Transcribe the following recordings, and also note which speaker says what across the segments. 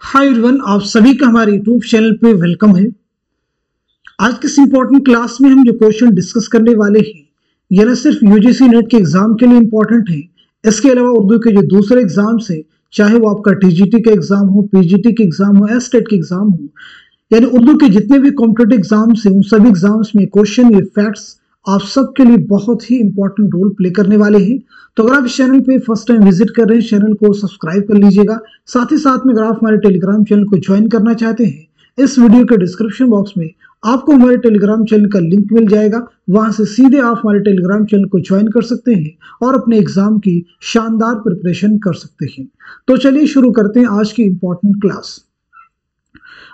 Speaker 1: Hi everyone आप सभी का हमारे यूट्यूब चैनल पे वेलकम है। आज के इस इंपॉर्टेंट क्लास में हम जो क्वेश्चन डिस्कस करने वाले हैं, ये न सिर्फ़ यूजीसी नेट के एग्ज़ाम के लिए इंपॉर्टेंट है, इसके अलावा उर्दू के जो दूसरे एग्ज़ाम्स हैं, चाहे वो आपका टीजीटी का एग्ज़ाम हो पीजीटी के एग्ज़ाम हो एस टेट के एग्ज़ाम हो, यानी उर्दू के जितने भी कॉम्पिटेटिव एग्ज़ाम्स हैं, उन सभी एग्ज़ाम्स में क्वेश्चन ये फैक्ट्स आप सबके लिए बहुत ही इंपॉर्टेंट रोल प्ले करने वाले हैं। तो अगर आप इस चैनल पे फ़र्स्ट टाइम विज़िट कर रहे हैं चैनल को सब्सक्राइब कर लीजिएगा। साथ ही साथ में अगर आप हमारे टेलीग्राम चैनल को ज्वाइन करना चाहते हैं, इस वीडियो के डिस्क्रिप्शन बॉक्स में आपको हमारे टेलीग्राम चैनल का लिंक मिल जाएगा। वहाँ से सीधे आप हमारे टेलीग्राम चैनल को ज्वाइन कर सकते हैं और अपने एग्ज़ाम की शानदार प्रिपरेशन कर सकते हैं। तो चलिए शुरू करते हैं आज की इंपॉर्टेंट क्लास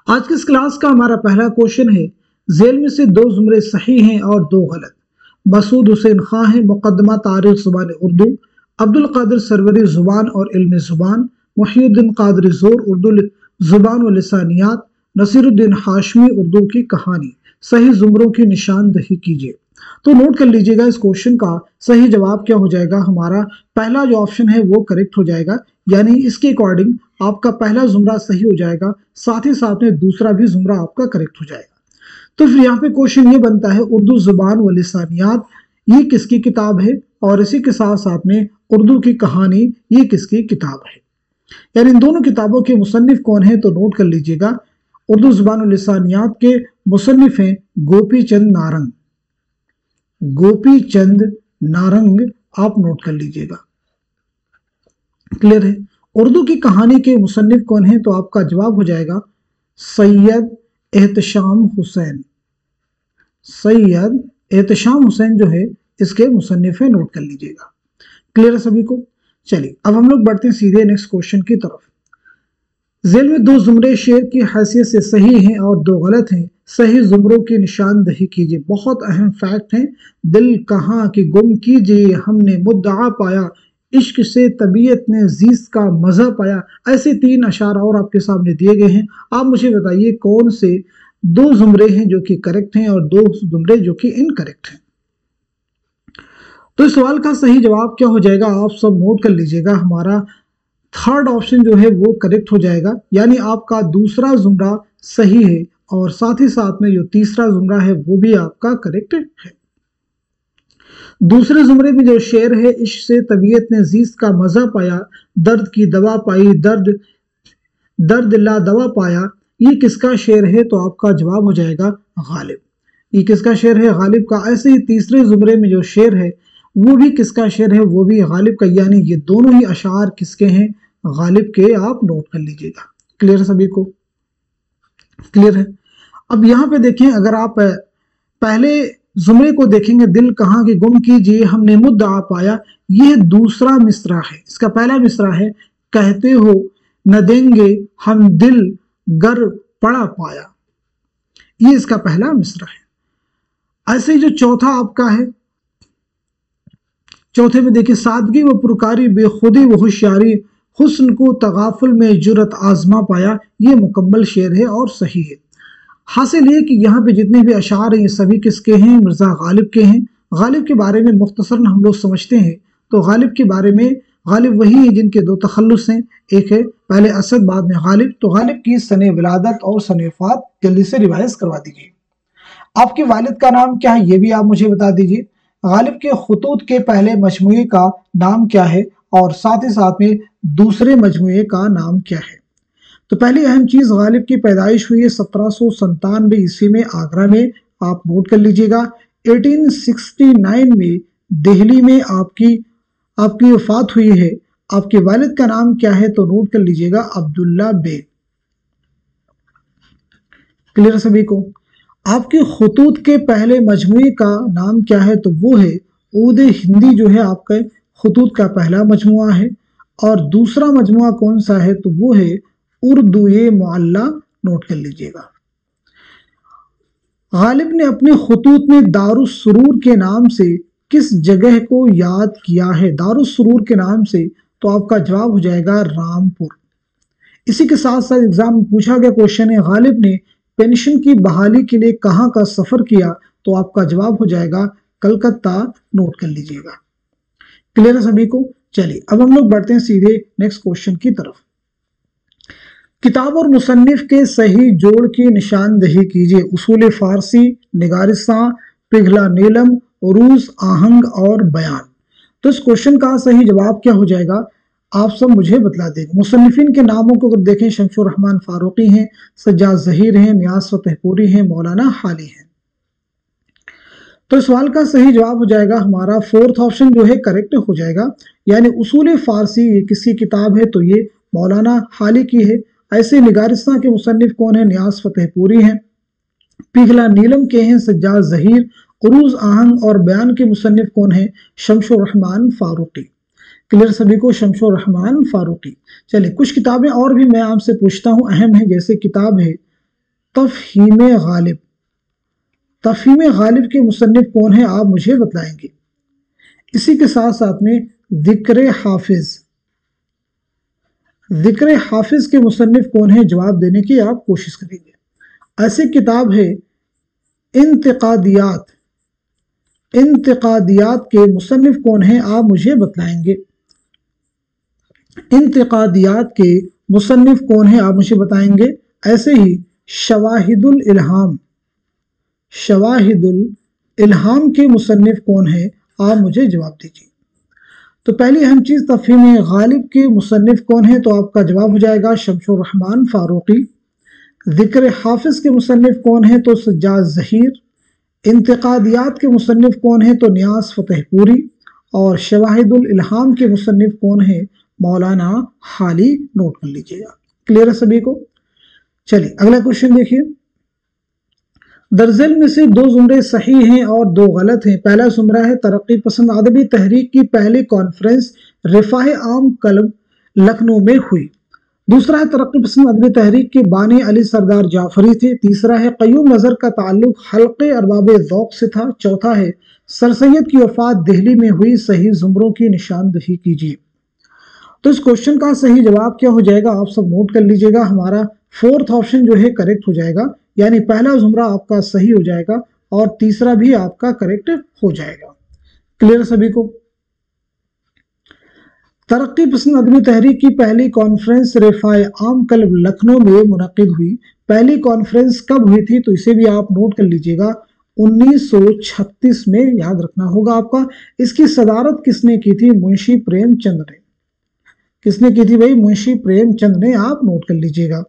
Speaker 1: आज की इस क्लास का हमारा पहला क्वेश्चन है, जेल में से दो जुमरे सही हैं और दो गलत। मसूद हुसैन खां हैं मुकदमा तारीख ज़ुबान उर्दू, अब्दुल कादिर सरवरी ज़ुबान और इल्म ज़ुबान मुहिउद्दीन कादरी ज़ोर उर्दू ज़ुबान व नसीरुद्दीन हाशमी उर्दू की कहानी, सही जुमरों की निशानदही कीजिए। तो नोट कर लीजिएगा, इस क्वेश्चन का सही जवाब क्या हो जाएगा? हमारा पहला जो ऑप्शन है वो करेक्ट हो जाएगा, यानी इसके अकॉर्डिंग आपका पहला जुमरा सही हो जाएगा, साथ ही साथ में दूसरा भी जुमरा आपका करेक्ट हो जाएगा। तो फिर यहाँ पे क्वेश्चन ये बनता है, उर्दू ज़ुबान व लिसानियात, ये किसकी किताब है? और इसी के साथ साथ में उर्दू की कहानी, ये किसकी किताब है? यानी इन दोनों किताबों के मुसनफ़ कौन है तो नोट कर लीजिएगा। उर्दू ज़ुबान लिसानियात के मुसनफ़ हैं गोपी चंद नारंग। गोपी चंद नारंग, आप नोट कर लीजिएगा। क्लियर है? उर्दू की कहानी के मुसनफ़ कौन है तो आपका जवाब हो जाएगा, सैयद एहतशाम हुसैन। सैयद एहतशाम हुसैन जो है, इसके मुसनफ़ नोट कर लीजिएगा। क्लियर है सभी को? चलिए, अब हम लोग बढ़ते हैं सीधे नेक्स्ट क्वेश्चन की तरफ़। जेल में दो जुमरे शेर की हैसियत से सही हैं और दो गलत हैं। सही जुमरों की निशानदही कीजिए। बहुत अहम फैक्ट है। दिल कहाँ की गुम कीजिए। हमने मुद्दा पाया। इश्क से तबीयत ने जीस का मज़ा पाया। ऐसे तीन अशार और आपके सामने दिए गए हैं। आप मुझे बताइए कौन से दो जुमरे हैं जो कि करेक्ट हैं और दो जुमरे जो कि इनकरेक्ट हैं? तो इस सवाल का सही जवाब क्या हो जाएगा? आप सब नोट कर लीजिएगा। हमारा थर्ड ऑप्शन जो है वो करेक्ट हो जाएगा। यानी आपका दूसरा जुमरा सही है और साथ ही साथ में जो तीसरा जुमरा है वो भी आपका करेक्ट है। दूसरे जुमरे में जो शेर है इश्क से तबीयत ने जीस का मज़ा पाया, दर्द की दवा पाई, दर्द दर्द ला दवा पाया। ये किसका शेर है? तो आपका जवाब हो जाएगा गालिब। ये किसका शेर है? गालिब का ऐसे ही तीसरे जुमरे में जो शेर है, वो भी किसका शेर है? वो भी गालिब का। यानी ये दोनों ही अशार किसके हैं? गालिब के। आप नोट कर लीजिएगा। क्लियर सभी को? क्लियर है? अब यहाँ पे देखें, अगर आप पहले जुमरे को देखेंगे, दिल कहाँ की गुम कीजिए, हमने मुद्दा पाया। यह दूसरा मिसरा है। इसका पहला मिसरा है, कहते हो, न देंगे हम दिल गर पड़ा पाया। ये इसका पहला मिसरा है। ऐसे जो चौथा आपका है, चौथे में देखिए, सादगी व पुरकारी, बेखुदी व होशियारी, हुस्न को तगाफुल में जुरत आजमा पाया। ये मुकम्मल शेर है और सही है। हासिल ये कि यहाँ पे जितने भी अशार हैं, ये सभी किसके हैं? मिर्ज़ा गालिब के हैं। गालिब के बारे में मुख्तसर हम लोग समझते हैं। तो गालिब के बारे में, गालिब वही है जिनके दो तखलस हैं। एक है पहले असद, बाद में गालिब। तो गालिब की सन विलादत और सन वफात जल्दी से रिवाइज करवा दीजिए आपके वालिद का नाम क्या है, ये भी आप मुझे बता दीजिए। गालिब के खतूत के पहले मजमू का नाम क्या है? और साथ ही साथ में दूसरे मजमू का नाम क्या है? तो पहली अहम चीज़ गालिब की पैदाइश हुई है सत्रह सौ संतानवे ईस्वी में आगरा में। आप नोट कर लीजिएगा 1869 में दिल्ली में आपकी आपकी वफात हुई है। आपके वालिद का नाम क्या है तो नोट कर लीजिएगा, अब्दुल्ला बेग। क्लियर सभी को? आपके खतूत के पहले मजमू का नाम क्या है तो वो है ऊद हिंदी, जो है आपके खतूत का पहला मजमु है। और दूसरा मजमु कौन सा है तो वो है उर्दू मोल्ला नोट कर लीजिएगा। गालिब ने अपने खतूत में दारुसरूर के नाम से किस जगह को याद किया है? दारुसरूर के नाम से तो आपका जवाब हो जाएगा रामपुर। इसी के साथ साथ एग्ज़ाम में पूछा गया क्वेश्चन है, गालिब ने पेंशन की बहाली के लिए कहाँ का सफ़र किया? तो आपका जवाब हो जाएगा, कलकत्ता। नोट कर लीजिएगा। क्लियर है सभी को? चलिए, अब हम लोग बढ़ते हैं सीधे नेक्स्ट क्वेश्चन की तरफ़। किताब और मुसनफ़ के सही जोड़ की निशानदही कीजिए। उसूल फारसी निगारिसा पिघला नीलम रूस आहंग और बयान। तो इस क्वेश्चन का सही जवाब क्या हो जाएगा? आप सब मुझे बतला देंगे। मुसनफिन के नामों को अगर देखें शमशुर रहमान फारूकी हैं, सज्जाद जहीर हैं न्यास फतेहपुरी हैं, मौलाना हाली हैं। तो इस सवाल का सही जवाब हो जाएगा, हमारा फोर्थ ऑप्शन जो है करेक्ट हो जाएगा। यानी उसूल फारसी ये किसी किताब है तो ये मौलाना हाली की है। ऐसे निगारिस्तान के मुसनफ कौन है? न्यास फतेहपुरी हैं। पिघला नीलम के हैं सज्जाद जहीर। उरूज आहंग और बयान के मुसनफ कौन है? रहमान फारूकी। क्लियर सभी को? शमशुर रहमान फारूकी। चलिए, कुछ किताबें और भी मैं आपसे पूछता हूँ। अहम है, जैसे किताब है, तफहीम गालिब। तफहीम गालिब के मुसनफ कौन है? आप मुझे बतलाएँगे। इसी के साथ साथ में ज़िक्र हाफिज ज़िक्र हाफिज के मुसनफ कौन है, जवाब देने की आप कोशिश करेंगे। ऐसी किताब है, इंतकादियात। इंतकादियात के मुसनफ कौन है, आप मुझे बतलाएँगे। इंतकादियात के मुसनफ कौन है, आप मुझे बताएँगे। ऐसे ही शवाहिदुल इल्हाम। शवाहिदुल इल्हाम के मुसनफ कौन है, आप मुझे जवाब दीजिए। तो पहली अहम चीज़ तफहीम गालिब के मुसनफ कौन है? तो आपका जवाब हो जाएगा शमशुर रहमान फारूकी। ज़िक्र हाफिज के मुसनफ कौन है? तो सज्जाद जहीर। इंतकादियात के मुसनफ कौन है? तो न्यास फतेहपुरी और शवाहिदुल इल्हाम के मुसनफ कौन है? मौलाना हाली। नोट कर लीजिएगा। क्लियर है सभी को? चलिए, अगला क्वेश्चन देखिए। दर्जल में से दो जुमरे सही हैं और दो गलत हैं। पहला जुमरा है तरक्की पसंद अदबी तहरीक की पहली कॉन्फ्रेंस रिफाह आम कलब लखनऊ में हुई। दूसरा है तरक्की पसंद अदबी तहरीक के बानी अली सरदार जाफरी थे। तीसरा है कयूम नज़र का ताल्लुक हल्के अरबाब ज़ौक से था। चौथा है सर सैद की वफात दिल्ली में हुई। सही जुमरों की निशानदही कीजिए। तो इस क्वेश्चन का सही जवाब क्या हो जाएगा? आप सब नोट कर लीजिएगा। हमारा फोर्थ ऑप्शन जो है करेक्ट हो जाएगा। यानी पहला जुमरा आपका सही हो जाएगा और तीसरा भी आपका करेक्ट हो जाएगा। क्लियर सभी को? तरक्की पसंद अदमी तहरीक की पहली कॉन्फ्रेंस रेफाए आम कल लखनऊ में मुनद हुई। पहली कॉन्फ्रेंस कब हुई थी? तो इसे भी आप नोट कर लीजिएगा। 1936 में, याद रखना होगा आपका, इसकी सदारत किसने की थी? मुंशी प्रेमचंद ने। किसने की थी भाई? मुंशी प्रेमचंद ने, आप नोट कर लीजिएगा।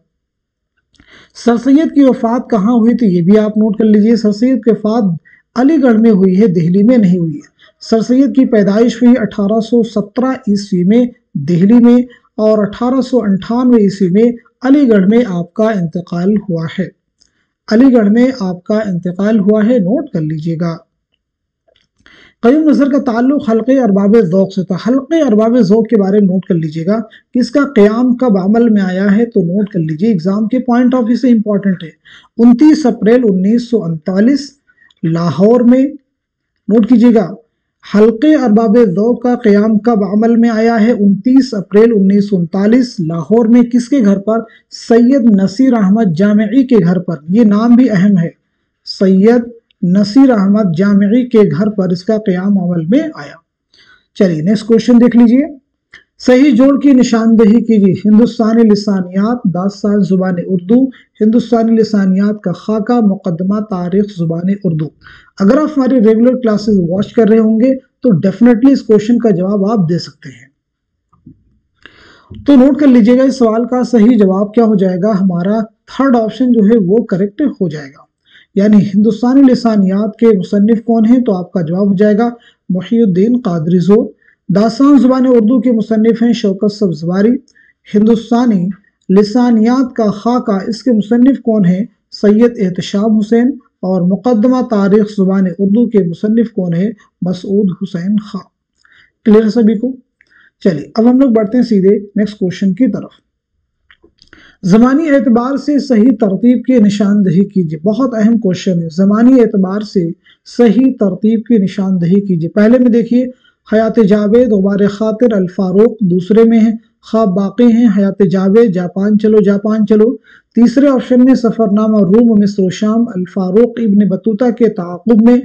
Speaker 1: सर सैद की वफात कहाँ हुई थी, ये भी आप नोट कर लीजिए। सर सैद की वफात अलीगढ़ में हुई है, दिल्ली में नहीं हुई है। सर सैद की पैदाइश हुई 1817 ईस्वी में, दिल्ली में, और अठारह ईस्वी में अलीगढ़ में आपका इंतकाल हुआ है। अलीगढ़ में आपका इंतकाल हुआ है नोट कर लीजिएगा। कयूम नज़र का ताल्लुक हल्के अरबाब ज़ौक से था। हल्के अरबाब ज़ौक के बारे में नोट कर लीजिएगा। कि इसका क़्याम कब अमल में आया है तो नोट कर लीजिए। एग्ज़ाम के पॉइंट ऑफ़ व्यू से इंपॉर्टेंट है। उनतीस अप्रैल उन्नीस लाहौर में नोट कीजिएगा। हल्के अरबाब ज़ौक का क़्याम कब अमल में आया है? 29 अप्रैल उन्नीस लाहौर में किसके घर पर? सैयद नसीर अहमद जामई के घर पर। यह नाम भी अहम है। सैयद नसीर अहमद जामई के घर पर इसका क्याम अमल में आया। चलिए नेक्स्ट क्वेश्चन देख लीजिए। सही जोड़ की निशानदेही कीजिए। हिंदुस्तानी लिसानियात दास्तान ज़ुबान उर्दू। हिंदुस्तानी लिसानियात का खाका मुकदमा तारीख ज़ुबान उर्दू। अगर आप हमारी रेगुलर क्लासेस वॉच कर रहे होंगे तो डेफिनेटली इस क्वेश्चन का जवाब आप दे सकते हैं। तो नोट कर लीजिएगा, इस सवाल का सही जवाब क्या हो जाएगा? हमारा थर्ड ऑप्शन जो है वो करेक्ट हो जाएगा। यानी हिंदुस्तानी लसानियात के मुसनफ़ कौन हैं तो आपका जवाब हो जाएगा मुहीद्दीन कादरी ज़ोर। दासान ज़ुबान उर्दू के मुसनफ़ हैं शौकत सब्जवारी हिंदुस्तानी लसानियात का खाका इसके मुसनफ़ कौन है? सैयद एहतशाम हुसैन और मुकदमा तारीख ज़ुबान उर्दू के मुसनफ़ कौन है? मसूद हुसैन खां। क्लियर सभी को? चलिए, अब हम लोग बढ़ते हैं सीधे नेक्स्ट क्वेश्चन की तरफ़। ज़मानी एतबार से सही तरतीब की निशानदही कीजिए। बहुत अहम क्वेश्चन है। ज़मानी एतबार से सही तरतीब की निशानदही कीजिए। पहले में देखिए, हयात जावेद उबार खातिर अल्फारूक दूसरे में है। ख्वाब बाकी हैं। हयात जावेद, जापान चलो जापान चलो। तीसरे ऑप्शन में सफ़रनामा रूम मिस्र शाम अल्फारूक इबन बतूता के ताकुब में।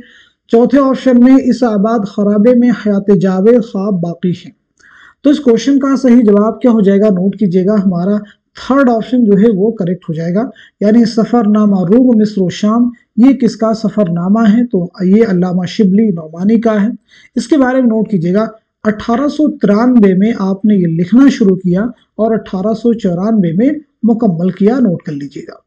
Speaker 1: चौथे ऑप्शन में इस आबाद खराबे में हयात जावेद ख्वाब बाकी हैं। तो इस क्वेश्चन का सही जवाब क्या हो जाएगा? नोट कीजिएगा हमारा थर्ड ऑप्शन जो है वो करेक्ट हो जाएगा। यानी सफ़रनामा रूम मिस्र शाम, ये किसका सफ़रनामा है? तो ये अल्लामा शिबली नौमानी का है। इसके बारे में नोट कीजिएगा। अठारह में आपने ये लिखना शुरू किया और अठारह में मुकम्मल किया। नोट कर लीजिएगा।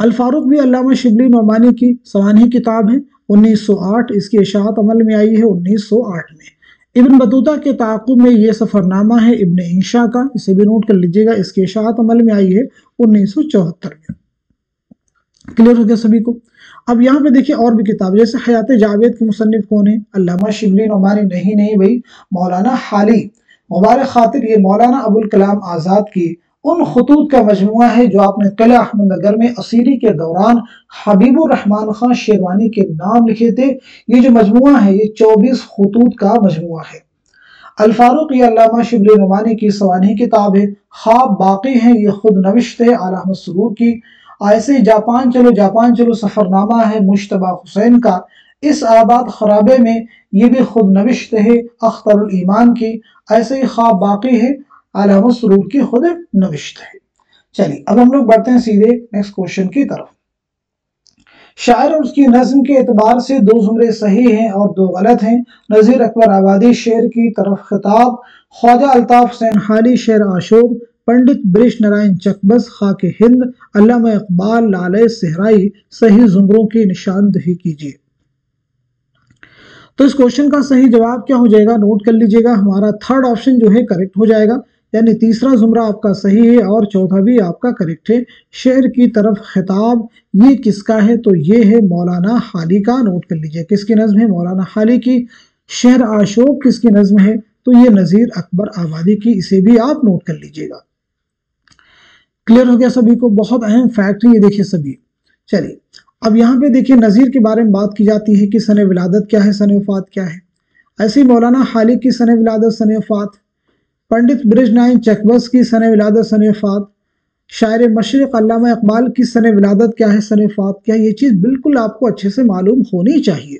Speaker 1: अल्फारूक भी अल्लामा शिबली नौमानी की सवानी किताब है। 1908 इसकी इशात अमल में आई है। 1908 में। इब्न बतूता के ताकुब में ये सफ़रनामा है, इबन इंशा का। इसे भी नोट कर लीजिएगा, इसकी इशात अमल में आई है उन्नीस सौ चौहत्तर में। क्लियर हो गया सभी को? अब यहाँ पे देखिए और भी किताब, जैसे हयात जावेद के मुसनफ़ कौन है? अल्लामा शिबली नुमानी नहीं नहीं भाई, मौलाना हाली, मुबारक खातिर ये मौलाना अबुल कलाम आज़ाद की उन खतूत का मजमु है जो आपने किला अहमदनगर में असीरी के दौरान हबीबुर रहमान खान शेरवानी के नाम लिखे थे। ये जो मजमु है, ये चौबीस खतूत का मजमु है। अल्फारूक ये अलामा शिबली नुमानी की सवानी किताब है। ख्वाब बाकी हैं, ये खुद नविश्त है आला सरूर की। ऐसे जापान चलो जापान चलो सफ़रनामा है मुशतबा हुसैन का। इस आबाद खराबे में ये भी खुद नविश्त है अख्तर ईमान की। ऐसे ही ख्वाब बाकी है आलम सरूर की खुद नविश्त है। चलिए, अब हम लोग बढ़ते हैं सीधे नेक्स्ट क्वेश्चन की तरफ़। शायर और उसकी नज्म के एतबार से दो जुमरे सही हैं और दो गलत हैं। नज़ीर अकबर आबादी शेर की तरफ़ खिताब, ख्वाजा अल्ताफ हुसैन शेर आशोक, पंडित ब्रिश नारायण चकबस, खाक हिंद, अल्लामा इकबाल, लाल सहराई, सही जुमरों की निशानदही कीजिए। तो इस क्वेश्चन का सही जवाब क्या हो जाएगा? नोट कर लीजिएगा, हमारा थर्ड ऑप्शन जो है करेक्ट हो जाएगा। यानी तीसरा जुमरा आपका सही है और चौथा भी आपका करेक्ट है। शेर की तरफ़ खिताब, ये किसका है? तो ये है मौलाना हाली का नोट कर लीजिए किसकी नज्म है? मौलाना हाली की। शहर आशोक किसकी नज्म है? तो ये नज़ीर अकबर आबादी की, इसे भी आप नोट कर लीजिएगा। क्लियर हो गया सभी को? बहुत अहम फैक्ट है ये देखिए सभी। चलिए, अब यहाँ पे देखिए नज़ीर के बारे में बात की जाती है कि सन विलादत क्या है, सन वफात क्या है। ऐसे मौलाना हालिक की सन विलादत, सन वफात। पंडित ब्रिज नाइन चकबस की सन विलादत, सन वफात शायर मशरक इकबाल की सन विलादत क्या है, सन वफात क्या है ये चीज़ बिल्कुल आपको अच्छे से मालूम होनी चाहिए?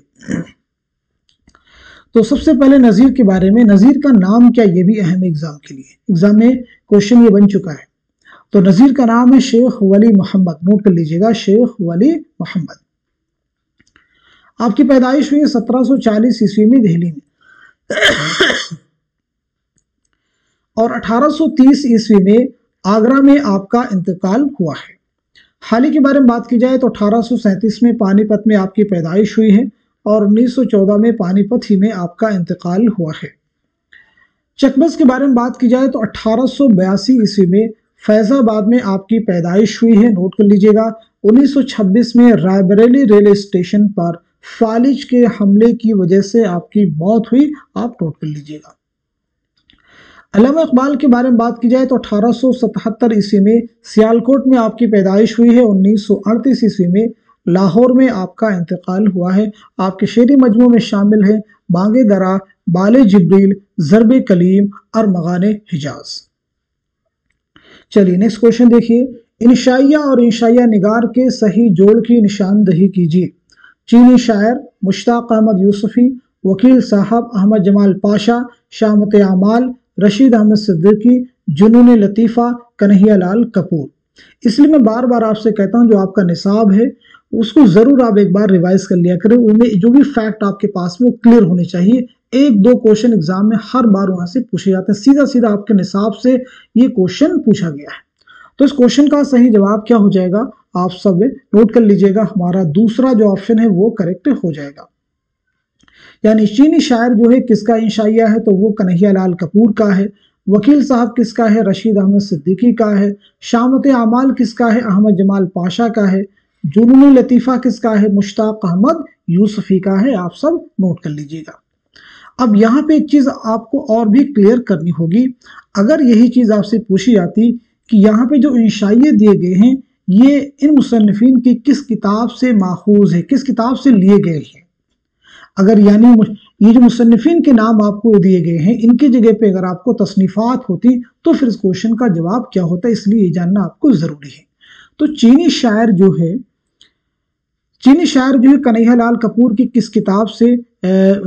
Speaker 1: तो सबसे पहले नज़ीर के बारे में, नज़ीर का नाम क्या ये भी अहम एग्ज़ाम के लिए। एग्ज़ाम में क्वेश्चन ये बन चुका है। तो नज़ीर का नाम है शेख वली मोहम्मद। नोट कर लीजिएगा, शेख वली मोहम्मद। आपकी पैदाइश हुई है सत्रह चालीस ईस्वी में दिल्ली में। और 1830 ईस्वी में आगरा में आपका इंतकाल हुआ है। हाल ही के बारे में बात की जाए तो अठारह सौ सैंतीस में पानीपत में आपकी पैदाइश हुई है और 1914 में पानीपत ही में आपका इंतकाल हुआ है। चकबस के बारे में बात की जाए तो अठारह ईस्वी में फैजाबाद में आपकी पैदाइश हुई है। नोट कर लीजिएगा 1926 में रायबरेली रेलवे स्टेशन पर फालिज के हमले की वजह से आपकी मौत हुई। आप नोट कर लीजिएगा। अलामा इकबाल के बारे में बात की जाए तो अठारह सौ सतहत्तर ईस्वी में सियालकोट में आपकी पैदाइश हुई है, उन्नीस सौ अड़तीस ईस्वी में लाहौर में आपका इंतकाल हुआ है। आपके शेरी मजमू में शामिल है बांगे दरा, बाल जबरील, ज़रब कलीम और मगान हिजाज़। चलिए नेक्स्ट क्वेश्चन देखिए। इंशाइया और इंशाइया निगार के सही जोड़ की निशानदही कीजिए। चीनी शायर मुश्ताक अहमद यूसुफी, वकील साहब अहमद जमाल पाशा, शामत अमाल रशीद अहमद सिद्दीकी, जुनून लतीफ़ा, कन्हैया लाल कपूर। इसलिए मैं बार बार आपसे कहता हूँ, जो आपका निसाब है, उसको ज़रूर आप एक बार रिवाइज कर लिया करें। उनमें जो भी फैक्ट आपके पास में, वो क्लियर होने चाहिए। एक दो क्वेश्चन एग्ज़ाम में हर बार वहाँ से पूछे जाते हैं। सीधा सीधा आपके निसाब से ये क्वेश्चन पूछा गया है। तो इस क्वेश्चन का सही जवाब क्या हो जाएगा? आप सब नोट कर लीजिएगा। हमारा दूसरा जो ऑप्शन है, वो करेक्ट हो जाएगा। यानी चीनी शायर जो है, किसका इंशाइया है तो वो कन्हैया लाल कपूर का है। वकील साहब किसका है, रशीद अहमद सिद्दीकी का है। शामत अमाल किसका है, अहमद जमाल पाशा का है। जुनून लतीफ़ा किसका है, मुश्ताक अहमद यूसुफी का है। आप सब नोट कर लीजिएगा। अब यहाँ पे एक चीज़ आपको और भी क्लियर करनी होगी। अगर यही चीज़ आपसे पूछी जाती कि यहाँ पे जो इंशाइए दिए गए हैं, ये इन मुसनफिन की किस किताब से माखूज है, किस किताब से लिए गए हैं? अगर यानी ये जो मुसनफिन के नाम आपको दिए गए हैं, इनकी जगह पे अगर आपको तसनीफ़ात होती तो फिर इस क्वेश्चन का जवाब क्या होता है? इसलिए ये जानना आपको ज़रूरी है। तो चीनी शायर जो है, चीनी शायर जो है, कन्हैया लाल कपूर की किस किताब से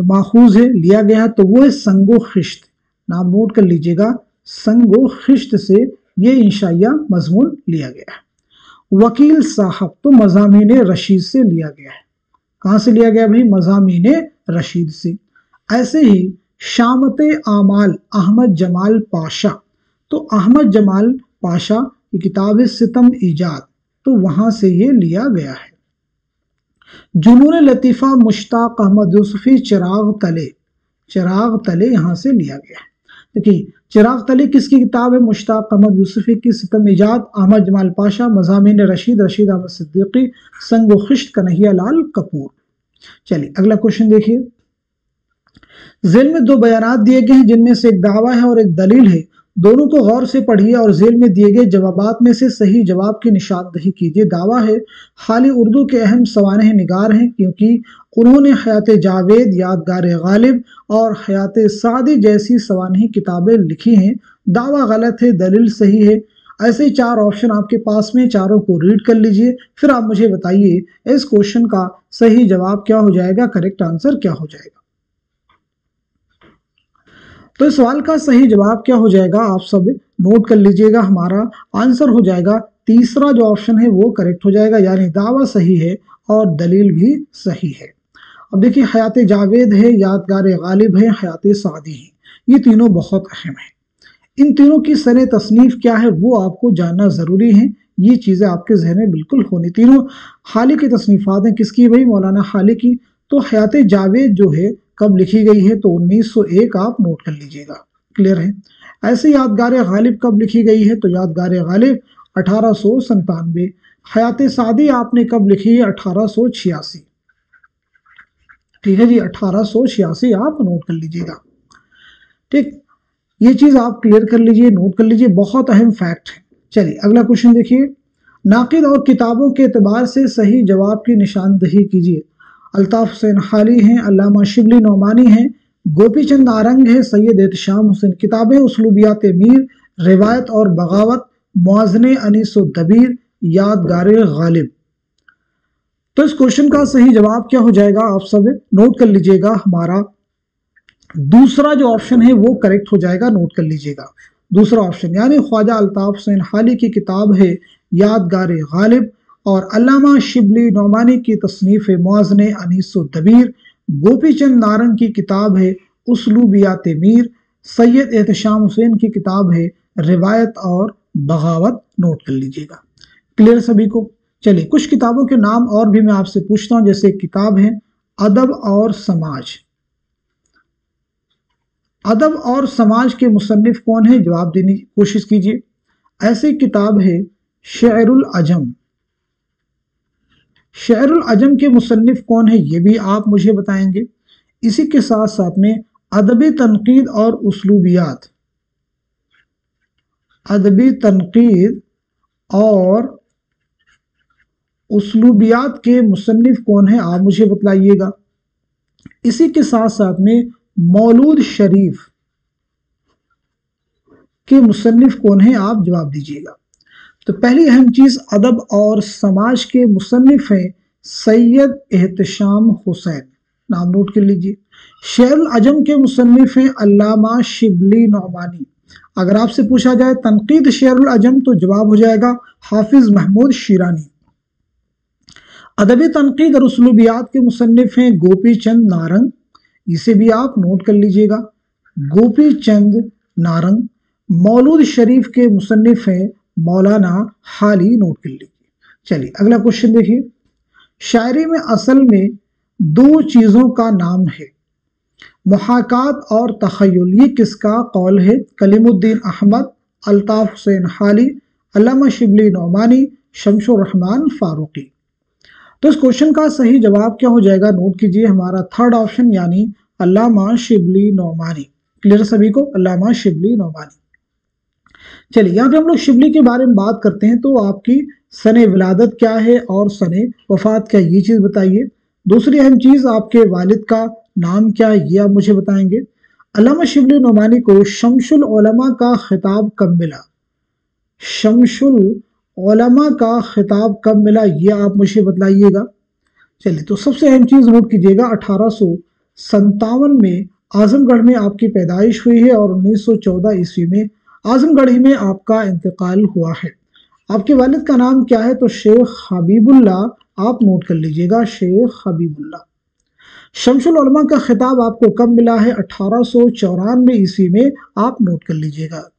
Speaker 1: माखूज है, लिया गया तो वो है संगो खिश्त। नाम नोट कर लीजिएगा। संगो खिश्त से ये इंशाइया मजमून लिया गया है। वकील साहब तो मजामीन रशीद से लिया गया है। कहाँ से लिया गया भाई? मजामीन रशीद से। ऐसे ही शामत आमाल अहमद जमाल पाशा। तो अहमद जमाल पाशा की किताब है सितम ईजाद। तो वहाँ से ये लिया गया है। जुनून लतीफ़ा मुश्ताक अहमद यूसुफी चिराग तले। चिराग तले यहाँ से लिया गया है। देखिए चिराग तली किसकी किताब है? मुश्ताक अहमद यूसुफी की सितम ईजाद अहमद जमाल पाशा, मजामिन रशीद रशीद अहमद सिद्दीकी, संग खिश्त कन्हैया लाल कपूर। चलिए, अगला क्वेश्चन देखिए। जेल में दो बयान दिए गए हैं, जिनमें से एक दावा है और एक दलील है दोनों को गौर से पढ़िए और जेल में दिए गए जवाब में से सही जवाब की निशानदही कीजिए। दावा है खाली उर्दू के अहम सवानह निगार हैं क्योंकि उन्होंने हयात जावेद, यादगार गालिब और हयात सादी जैसी सवानही किताबें लिखी हैं। दावा गलत है, दलील सही है। ऐसे चार ऑप्शन आपके पास में चारों को रीड कर लीजिए। फिर आप मुझे बताइए, इस क्वेश्चन का सही जवाब क्या हो जाएगा, करेक्ट आंसर क्या हो जाएगा? तो इस सवाल का सही जवाब क्या हो जाएगा? आप सब नोट कर लीजिएगा, हमारा आंसर हो जाएगा। तीसरा जो ऑप्शन है वो करेक्ट हो जाएगा, यानी दावा सही है और दलील भी सही है। अब देखिए, हयात जावेद है, यादगार गालिब है, हयात सादी है। ये तीनों बहुत अहम है। इन तीनों की सर तसनीफ क्या है वो आपको जानना ज़रूरी है। ये चीज़ें आपके जहन में बिल्कुल होनी। तीनों हाली की तसनीफ़ात हैं। किसकी? भाई मौलाना हाली की। तो हयात जावेद जो है कब लिखी गई है तो 1901 आप नोट कर लीजिएगा। क्लियर है? ऐसे यादगार गालिब कब लिखी गई है तो यादगार गालिब अठारह सो संतानवे हयात सादी आपने कब लिखी है, अठारह सो छियासी। ठीक है जी, अठारह सो छियासी आप नोट कर लीजिएगा। ठीक, ये चीज़ आप क्लियर कर लीजिए नोट कर लीजिए, बहुत अहम फैक्ट है। चलिए, अगला क्वेश्चन देखिए। नाकिद और किताबों के अतबार से सही जवाब की निशानदही कीजिए। अल्ताफ़ हुसैन खाली हैं, अल्लामा शिबली नौमानी हैं गोपी चंद नारंग है, सैयद एहतशाम हुसैन किताबें, उसलूबियात मीर रिवायत और बगावत, मुआजन अनीस दबीर, यादगार गालिब। तो इस क्वेश्चन का सही जवाब क्या हो जाएगा? आप सब नोट कर लीजिएगा, हमारा दूसरा जो ऑप्शन है वो करेक्ट हो जाएगा, नोट कर लीजिएगा। दूसरा ऑप्शन, यानी ख्वाजा अल्ताफ हुसैन हाली की किताब है, यादगार गालिब और अलामा शिबली नौमानी की तसनीफ़ मुआजन दबीर गोपी चंद नारंग की किताब है उसलूबियात मीर सैयद एहतशाम हुसैन की किताब है रिवायत और बगावत। नोट कर लीजिएगा। क्लियर सभी को? चलिए, कुछ किताबों के नाम और भी मैं आपसे पूछता हूँ, जैसे किताब है, अदब और समाज। अदब और समाज के मुसनफ़ कौन है? जवाब देने की कोशिश कीजिए। ऐसी किताब है शेरुल अजम। शेरुल अजम के मुसनफ़ कौन है, ये भी आप मुझे बताएँगे। इसी के साथ साथ में अदबी तनकीद और उसलूबियात। अदबी तनकीद और उसलूबियात के मुसनफ़ कौन है, आप मुझे बतलाइएगा। इसी के साथ साथ में मौलूद शरीफ के मुसनफ़ कौन है, आप जवाब दीजिएगा। तो पहली अहम चीज़ अदब और समाज के मुसनफ़ हैं सैयद एहतशाम हुसैन। नाम नोट कर लीजिए। शेर अजम के मुसनफ़ हैं अल्लामा शिबली नौमानी। अगर आपसे पूछा जाए तनकीद शेर अजम तो जवाब हो जाएगा हाफिज़ महमूद शिरानी। अदब तनकीद और उसलूबियात के मुसनफ़ हैं गोपी चंद नारंग। इसे भी आप नोट कर लीजिएगा। गोपी चंद नारंग, मौलूद शरीफ के मुसनफ़ हैं मौलाना हाली नोट कर लीजिए चलिए, अगला क्वेश्चन देखिए। शायरी में असल में दो चीज़ों का नाम है। मुहाकात और तखयल ये किसका कौल है? कलीमुद्दीन अहमद, अल्ताफ़ हुसैन हाली अलामा शिबली नौमानी, शमशुररहमान फ़ारूकी। तो इस क्वेश्चन का सही जवाब क्या हो जाएगा? नोट कीजिए, हमारा थर्ड ऑप्शन यानी अल्लामा शिबली नौमानी। क्लियर सभी को? अलामा शिबली नौमानी। चलिए, यहाँ पे हम लोग शिवली के बारे में बात करते हैं तो आपकी सन विलादत क्या है और सन वफात क्या ये चीज़ बताइए। दूसरी अहम चीज़, आपके वालिद का नाम क्या है, ये आप मुझे बताएँगे। अलामा शिबली नौमानी को शमशुल ओलमा का खिताब कब मिला? शमशुल ओलमा का खिताब कब मिला, ये आप मुझे बतलाइएगा। चलिए तो सबसे अहम चीज़ नोट कीजिएगा, अठारह में आजमगढ़ में आपकी पैदाइश हुई है और 1914 ईस्वी में आजमगढ़ में आपका इंतकाल हुआ है। आपके वालिद का नाम क्या है? तो शेख हबीबुल्ला आप नोट कर लीजिएगा, शेख हबीबुल्ला शमशुल का खिताब आपको कब मिला है? अठारह सौ चौरानवे ईस्वी में, आप नोट कर लीजिएगा।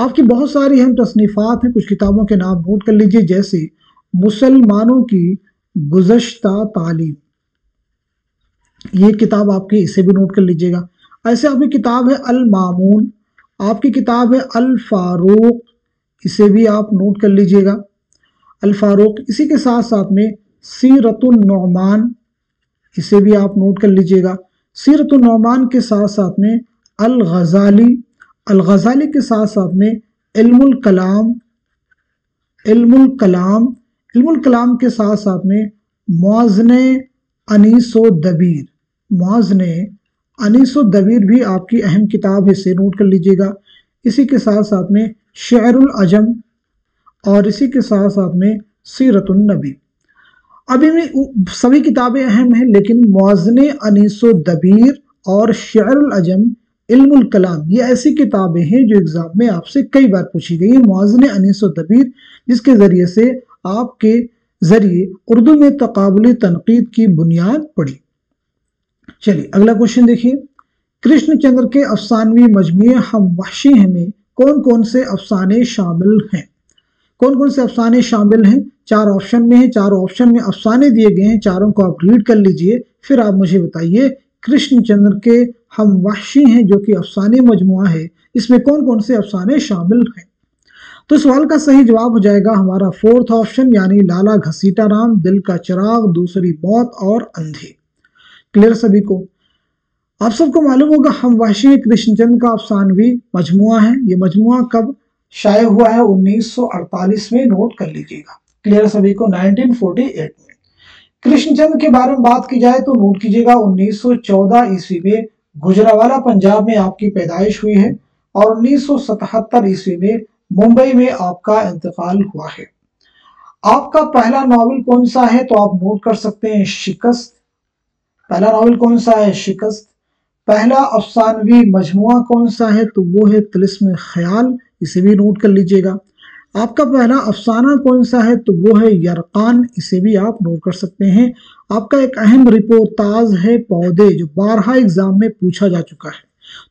Speaker 1: आपकी बहुत सारी अहम तसनीफ़ात हैं, कुछ किताबों के नाम नोट कर लीजिए, जैसे मुसलमानों की गुजशत तालीम। ये किताब आपकी इसे भी नोट कर लीजिएगा। ऐसे आपकी किताब है अल मामून आपकी किताब है अल फारूक इसे भी आप नोट कर लीजिएगा। अल फारूक इसी के साथ साथ में सीरतुलनौमान इसे भी आप नोट कर लीजिएगा। सीरतुलनौमान के साथ साथ में अल गज़ाली अल गज़ाली के साथ साथ में इल्मुल कलाम इल्मुल कलाम इल्मुल कलाम के साथ साथ में मुआजन अनीसो दबीर मुआजन अनीसो दबीर भी आपकी अहम किताब है इसे नोट कर लीजिएगा। इसी के साथ साथ में शहरुल अजम और इसी के साथ साथ में सीरतुलनबी अभी में सभी किताबें अहम हैं, लेकिन मुआजन अनीसो दबीर और शहरुल अजम, इल्मुल कलाम, ये ऐसी किताबें हैं जो एग्ज़ाम में आपसे कई बार पूछी गई है। मुआजन अनीसो दबीर, जिसके ज़रिए से आपके ज़रिए उर्दू में तकबली तनकीद की बुनियाद पड़ी। चलिए, अगला क्वेश्चन देखिए। कृष्णचंद्र के अफसानवी मजमू हम वहशी में कौन कौन से अफसाने शामिल हैं? कौन कौन से अफसाने शामिल हैं? चार ऑप्शन में है, चारों ऑप्शन में अफसाने दिए गए हैं, चारों को आप रीड कर लीजिए, फिर आप मुझे बताइए, कृष्णचंद्र के हम वहशी हैं जो कि अफसाने मजमु है, इसमें कौन कौन से अफसाने शामिल हैं? तो सवाल का सही जवाब हो जाएगा हमारा फोर्थ ऑप्शन यानी लाला घसीटा राम, दिल का चिराग, दूसरी मौत और अंधे क्लियर सभी को? आप सबको मालूम होगा, हम वहशी कृष्णचंद का अफसानवी मजमुआ है। ये मजमुआ कब शाये हुआ है? 1948 में, नोट कर लीजिएगा। क्लियर सभी को? 1948 में। कृष्णचंद के बारे में बात की जाए तो नोट कीजिएगा 1914 ईस्वी में गुजरावाला, पंजाब में आपकी पैदाइश हुई है और 1977 ईस्वी में मुंबई में आपका इंतकाल हुआ है। आपका पहला नॉवल कौन सा है? तो आप नोट कर सकते हैं, शिकस्त पहला नॉवल कौन सा है? शिकस्त। पहला अफसानवी मजमुआ कौन सा है? तो वो है तिलस्म ख्याल। इसे भी नोट कर लीजिएगा। आपका पहला अफसाना कौन सा है? तो वो है यरकान। इसे भी आप नोट कर सकते हैं। आपका एक अहम रिपोर्टाज है पौधे, जो बारहा एग्ज़ाम में पूछा जा चुका है।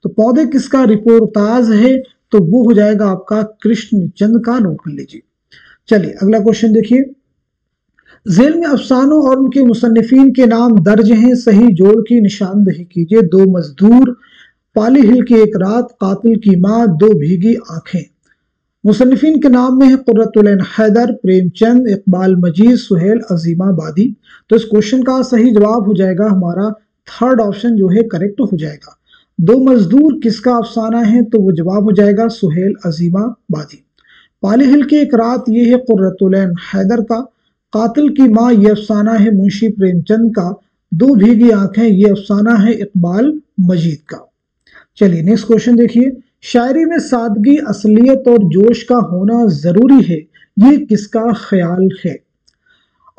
Speaker 1: तो पौधे किसका रिपोर्टाज है? तो वो हो जाएगा आपका कृष्ण चंद का नोट कर लीजिए। चलिए, अगला क्वेश्चन देखिए। जेल में अफसानों और उनके मुसनफिन के नाम दर्ज हैं, सही जोड़ की निशानदही कीजिए। दो मजदूर, पाली हिल की एक रात, कातिल की माँ, दो भीगी आँखें। मुसनफिन के नाम में है कुर्रतुलैन हैदर, प्रेमचंद, इकबाल मजीद, सुहेल अजीमाबादी। तो इस क्वेश्चन का सही जवाब हो जाएगा, हमारा थर्ड ऑप्शन जो है करेक्ट हो जाएगा। दो मजदूर किसका अफसाना है तो वो जवाब हो जाएगा सुहेल अजीमाबादी। पाली हिल की एक रात, ये है कुर्रतुलैन हैदर का। कातिल की माँ ये अफसाना है मुंशी प्रेमचंद का। दो भीगी आँखें ये अफसाना है इकबाल मजीद का। चलिए नेक्स्ट क्वेश्चन देखिए। शायरी में सादगी, असलियत और जोश का होना ज़रूरी है, ये किसका ख्याल है?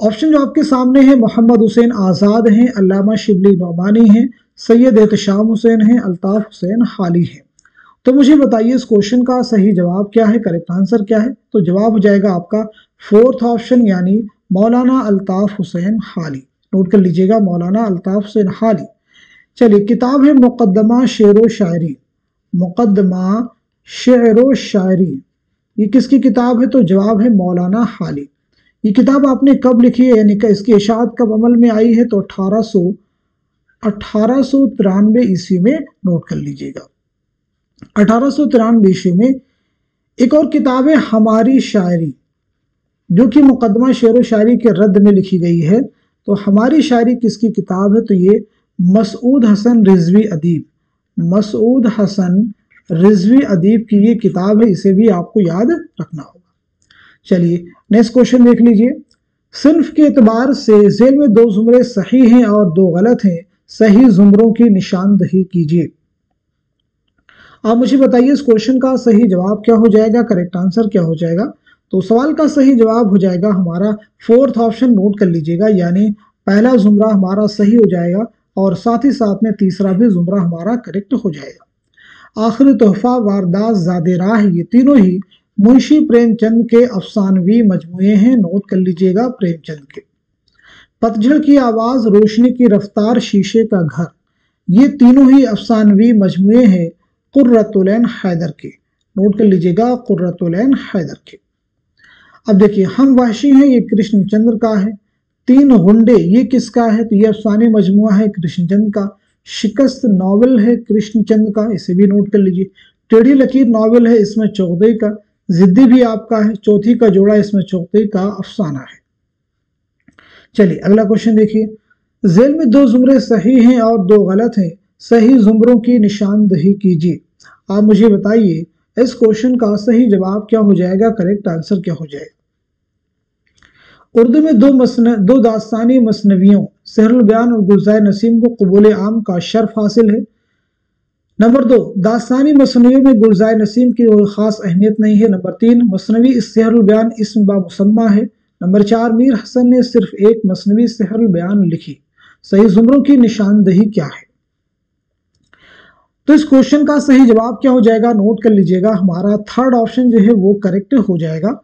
Speaker 1: ऑप्शन जो आपके सामने है, मोहम्मद हुसैन आज़ाद हैं, अल्लामा शिबली नौमानी हैं, सैयद एहतशाम हुसैन हैं, अल्ताफ़ हुसैन हाली हैं। तो मुझे बताइए, इस क्वेश्चन का सही जवाब क्या है? करेक्ट आंसर क्या है? तो जवाब हो जाएगा आपका फोर्थ ऑप्शन यानी मौलाना अल्ताफ़ हुसैन हाली। नोट कर लीजिएगा, मौलाना अल्ताफ़ हुसैन हाली। चलिए, किताब है मुकदमा शेर व शायरी। मुकदमा शेर व शायरी। ये किसकी किताब है? तो जवाब है मौलाना हाली। ये किताब आपने कब लिखी है? यानी इसकी इशात कब अमल में आई है? तो अठारह सौ अठारह सौ तिरानवे ईस्वी में नोट कर लीजिएगा। अठारह सौ तिरानवे ईस्वी में एक और किताब है, हमारी शायरी। जो कि मुकदमा शेर व शायरी के रद्द में लिखी गई है। तो हमारी शायरी किसकी किताब है? तो ये मसूद हसन रिजवी अदीब। मसूद हसन रिजवी अदीब की ये किताब है, इसे भी आपको याद रखना होगा। चलिए नेक्स्ट क्वेश्चन देख लीजिए। सिर्फ़ के अतबार से जेल में दो जुमरे सही हैं और दो गलत हैं। सही जुमरों की निशानदही कीजिए। आप मुझे बताइए, इस क्वेश्चन का सही जवाब क्या हो जाएगा? करेक्ट आंसर क्या हो जाएगा? तो सवाल का सही जवाब हो जाएगा हमारा फोर्थ ऑप्शन नोट कर लीजिएगा, यानी पहला जुमरा हमारा सही हो जाएगा और साथ ही साथ में तीसरा भी जुमरा हमारा करेक्ट हो जाएगा। आखिरी तोहफा वारदात ज़ाद राह, ये तीनों ही मुंशी प्रेमचंद के अफसानवी मजमुए हैं, नोट कर लीजिएगा प्रेमचंद के। पतझड़ की आवाज़, रोशनी की रफ्तार, शीशे का घर, ये तीनों ही अफसानवी मजमुए हैं कुर्रतुलैन हैदर के। नोट कर लीजिएगा कुर्रतुलैन हैदर के। अब देखिए, हम वहशी हैं, ये कृष्णचंद्र का है। तीन गुंडे ये किसका है? तो ये अफसाने मजमुआ है कृष्णचंद का। शिकस्त नावल है कृष्णचंद का, इसे भी नोट कर लीजिए। टेढ़ी लकीर नावल है, इसमें चौदह का। जिद्दी भी आपका है, चौथी का जोड़ा, इसमें चौथे का अफसाना है। चलिए, अगला क्वेश्चन देखिए। जेल में दो जुमरे सही हैं और दो गलत हैं। सही जुमरों की निशानदही कीजिए। आप मुझे बताइए इस क्वेश्चन का सही जवाब क्या हो जाएगा? करेक्ट आंसर क्या हो जाएगा? उर्दू में दो मसन, दो दास्तानी मसनवियों, सहरुल बयान और गुलजार नसीम को कबूल आम का शर्फ हासिल है। नंबर दो, दास्तानी मसनवियों में गुलजार नसीम की कोई ख़ास अहमियत नहीं है। नंबर तीन, मसनवी सहरुल बयान इसम बामुसम्मा है। नंबर चार, मीर हसन ने सिर्फ़ एक मसनवी सहरुल बयान लिखी। सही जुमरों की निशानदही क्या है? तो इस क्वेश्चन का सही जवाब क्या हो जाएगा? नोट कर लीजिएगा। हमारा थर्ड ऑप्शन जो है वो करेक्ट हो जाएगा।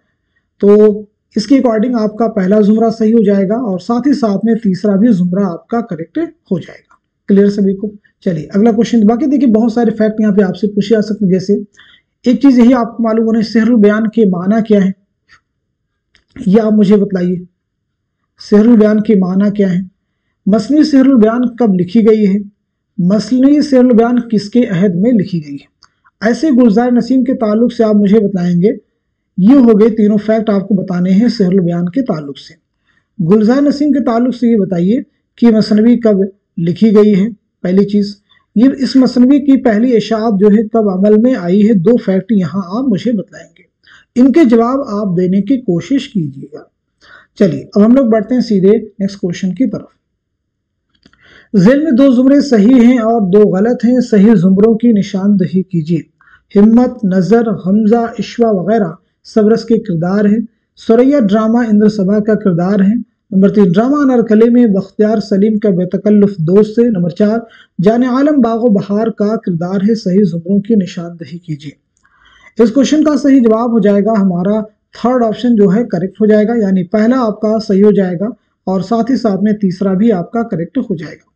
Speaker 1: तो इसके अकॉर्डिंग आपका पहला जुमरा सही हो जाएगा और साथ ही साथ में तीसरा भी जुमरा आपका करेक्ट हो जाएगा। क्लियर सभी को? चलिए, अगला क्वेश्चन बाकी देखिए, बहुत सारे फैक्ट यहाँ पे आपसे पूछे जा सकते हैं। जैसे, एक चीज़ यही आपको मालूम होने सहरुल बयान के माना क्या है? ये आप मुझे बताइए। सहरुल बयान के माना क्या है? मसनी सहरुल बयान कब लिखी गई है? मसनी सहरुल बयान किसके अहद में लिखी गई है? ऐसे गुलजार नसीम के ताल्लुक से आप मुझे बताएँगे ये हो गए तीनों फैक्ट आपको बताने हैं सहरुल बयान के ताल्लुक से। गुलजार नसीम के ताल्लुक से ये बताइए कि मसनवी कब लिखी गई है? पहली चीज़, ये इस मसनवी की पहली इशात जो है कब अमल में आई है? दो फैक्ट यहाँ आप मुझे बताएँगे इनके जवाब आप देने की कोशिश कीजिएगा। चलिए, अब हम लोग बढ़ते हैं सीधे नेक्स्ट क्वेश्चन की तरफ़। जेल में दो जुमरे सही हैं और दो गलत हैं, सही जुमरों की निशानदही कीजिए। हिम्मत, नज़र, हमजा, इश्वा वगैरह सबरस के किरदार हैं। सुरैया ड्रामा इंद्र सभा का किरदार है। नंबर तीन, ड्रामा अनरकली में बख्तियार सलीम का बेतकल्लुफ दोस्त है। नंबर चार, जान आलम बागो बहार का किरदार है। सही जुमरों की निशानदही कीजिए। इस क्वेश्चन का सही जवाब हो जाएगा हमारा थर्ड ऑप्शन जो है, करेक्ट हो जाएगा। यानी पहला आपका सही हो जाएगा और साथ ही साथ में तीसरा भी आपका करेक्ट हो जाएगा।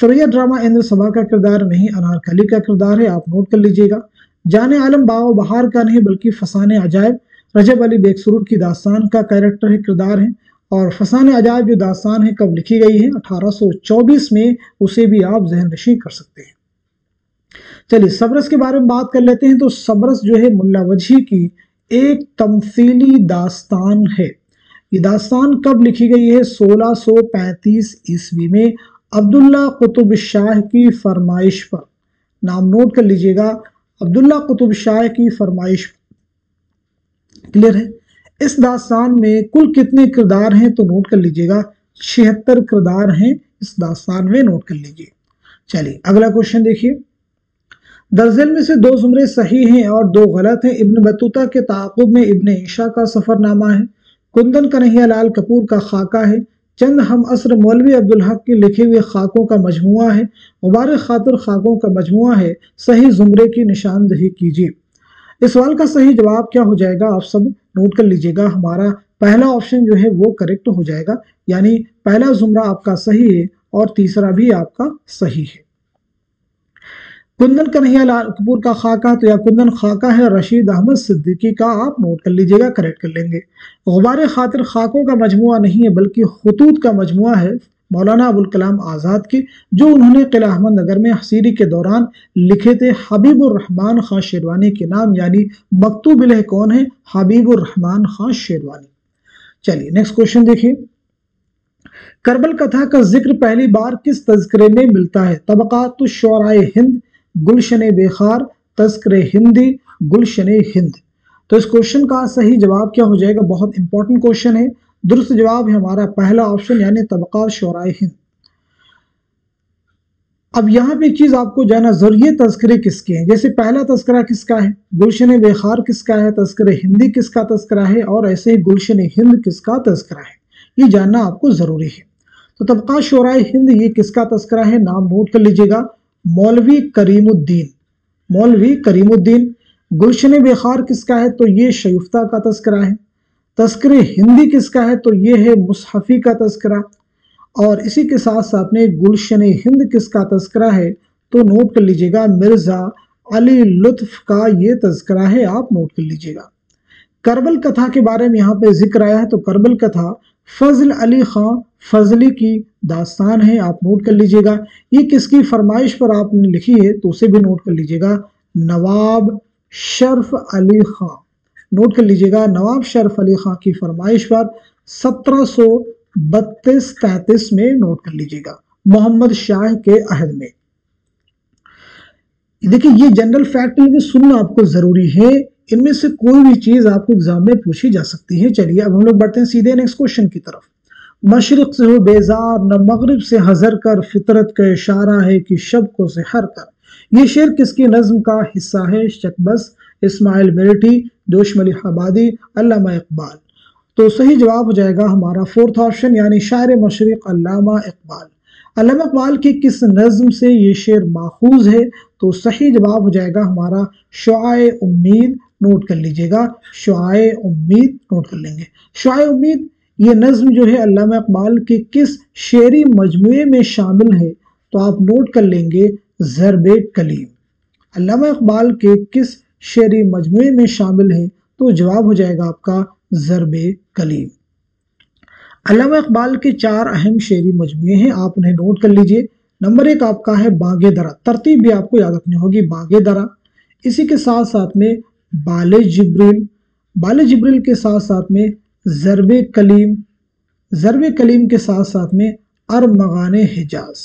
Speaker 1: सुरैया ड्रामा इंद्र सभा का किरदार नहीं अनारकली का किरदार है, आप नोट कर लीजिएगा। जान आलम बाव बहार का नहीं, बल्कि फसान अजायब। रजब अली बेगसरूर की दास्तान का कैरेक्टर है, किरदार है। और फसान अजायब जो दास्तान है, कब लिखी गई है? 1824 में, उसे भी आप जहन नशी कर सकते हैं। चलिए, सबरस के बारे में बात कर लेते हैं। तो सबरस जो है, मुल्ला वजही की एक तमसीली दास्तान है। ये दास्तान कब लिखी गई है? 1635 ईस्वी में अब्दुल्ला कुतुब शाह की फरमाइश पर। नाम नोट कर लीजिएगा। अब्दुल्ला कुतुब शाह की फरमाइश क्लियर है? इस दास्तान में कुल कितने किरदार हैं तो नोट कर लीजिएगा। छिहत्तर किरदार हैं इस दास्तान में, नोट कर लीजिए। चलिए, अगला क्वेश्चन देखिए। दर्जन में से दो जुमरे सही हैं और दो गलत हैं। इब्न बतूता के ताकुब में इब्न ईशा का सफरनामा है। कुंदन कन्हैया लाल कपूर का खाका है। चंद हम असर मौलवी अब्दुल हक की लिखी हुई खाकों का मजमु है, मुबारक खातर खाकों का मजमु है, सही जुमरे की निशानदही कीजिए। इस सवाल का सही जवाब क्या हो जाएगा? आप सब नोट कर लीजिएगा, हमारा पहला ऑप्शन जो है वो करेक्ट हो जाएगा, यानी पहला जुमरा आपका सही है और तीसरा भी आपका सही है। कुंदन कन्हैया लाल कपूर का खाका तो या कुंदन खाका है रशीद अहमद सिद्दीकी का, आप नोट कर लीजिएगा करेक्ट कर लेंगे। गुबार खातिर खाकों का मजमु नहीं है, बल्कि खतूत का मजमु है मौलाना अबुल कलाम आज़ाद के, जो उन्होंने किला अहमद नगर में हसीरी के दौरान लिखे थे हबीबुररहमान खान शेरवानी के नाम, यानी मकतूब कौन है? हबीबुररहमान खान शेरवानी। चलिए नेक्स्ट क्वेश्चन देखिए। करबल कथा का ज़िक्र पहली बार किस तस्करे में मिलता है? तबक़ात शराय हिंद गुलशन बेखार तस्कर हिंदी, गुलशन हिंद। तो इस क्वेश्चन का सही जवाब क्या हो जाएगा? बहुत इंपॉर्टेंट क्वेश्चन है। दुरुस्त जवाब है हमारा पहला ऑप्शन यानी तबका शराय हिंद। अब यहाँ पे चीज़ आपको जाना ज़रूरी है तस्करे किसके हैं? जैसे पहला तस्करा किसका है? गुलशन बेखार किसका है? तस्कर हिंदी किसका तस्करा है? और ऐसे ही गुलशन हिंद किसका तस्करा है? ये जानना आपको ज़रूरी है। तो तबका शराय हिंद ये किसका तस्करा है? नाम नोट कर लीजिएगा। मौलवी करीमुद्दीन। मौलवी करीमुद्दीन, गुलशन बेखार किसका है? तो ये शयुफ्ता का तस्करा है। तस्कर हिंदी किसका है? तो ये है मुसहफ़ी का तस्करा। और इसी के साथ साथ में गुलशन हिंद किसका तस्करा है? तो नोट कर लीजिएगा, मिर्ज़ा अली लुत्फ का ये तस्करा है। आप नोट कर लीजिएगा। करबल कथा के बारे में यहाँ पे ज़िक्र आया है तो करबल कथा, फजल अली खां फजली की दास्तान है, आप नोट कर लीजिएगा। ये किसकी फरमाइश पर आपने लिखी है तो उसे भी नोट कर लीजिएगा। नवाब शर्फ अली खां। नोट कर लीजिएगा, नवाब शर्फ अली खां की फरमाइश पर सत्रह सौ बत्तीस तैतीस में नोट कर लीजिएगा, मोहम्मद शाह के अहद में। देखिए, ये जनरल फैक्ट लेकिन सुनना आपको ज़रूरी है। इनमें से कोई भी चीज़ आपको एग्ज़ाम में पूछी जा सकती है। चलिए, अब हम लोग बढ़ते हैं सीधे नेक्स्ट क्वेश्चन की तरफ़। मशरक से हो, बेजार, न मगरब से हजर कर, फितरत का इशारा है कि शब को से हर कर। ये शेर किसकी नज्म का हिस्सा है? शकबस, इस्माइल मेरठी दोशमली हबादी, अल्लामा इकबाल। तो सही जवाब हो जाएगा हमारा फोर्थ ऑप्शन, यानी शायर मशरक अल्लामा इकबाल। अल्लामा इकबाल की किस नज्म से ये शेर माखूज है? तो सही जवाब हो जाएगा हमारा शुआए उम्मीद, नोट कर लीजिएगा। शुआए उम्मीद, नोट कर लेंगे। शुआए उम्मीद ये नज्म जो है अल्लामा इकबाल के किस शेरी मजमू में शामिल है? तो आप नोट कर लेंगे ज़रब कलीम। अल्लामा इकबाल के किस शेरी मजमू में शामिल है? तो जवाब हो जाएगा आपका ज़रब कलीम। अलामा इकबाल के चार अहम शेरी मजमू हैं, आप उन्हें नोट कर लीजिए। नंबर एक आपका है बागे दरा तरतीब भी आपको याद रखनी होगी बागे दरा इसी के साथ साथ में बाल जब्रिल। बाल जब्रिल के साथ साथ में ज़रब कलीम ज़रब कलीम के साथ साथ में अरमगान हिजाज।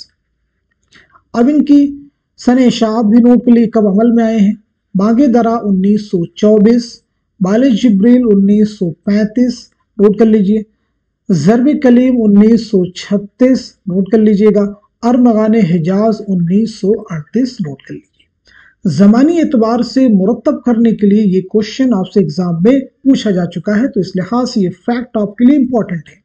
Speaker 1: अब इनकी सन शाब भी नोट कर लिए कब अमल में आए हैं? बागे दरा 1924 बाल जब्रिल 1935 नोट कर लीजिए। ज़रब कलीम 1936 नोट कर लीजिएगा। अरमगान हिजाज 1938 नोट कर लीजिए। ज़मानी एतबार से मुरतब करने के लिए ये क्वेश्चन आपसे एग्ज़ाम में पूछा जा चुका है तो इस लिहाज से ये फैक्ट आपके लिए इंपॉर्टेंट है।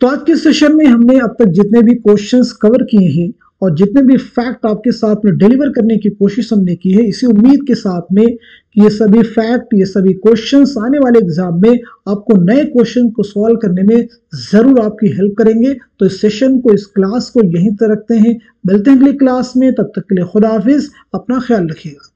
Speaker 1: तो आज के सेशन में हमने अब तक जितने भी क्वेश्चंस कवर किए हैं और जितने भी फैक्ट आपके साथ में डिलीवर करने की कोशिश हमने की है, इसी उम्मीद के साथ में ये सभी फैक्ट ये सभी क्वेश्चंस आने वाले एग्ज़ाम में आपको नए क्वेश्चन को सॉल्व करने में ज़रूर आपकी हेल्प करेंगे। तो इस सेशन को, इस क्लास को यहीं तक रखते हैं। मिलते हैं अगली क्लास में। तब तक के लिए खुदा हाफिज़। अपना ख्याल रखिएगा।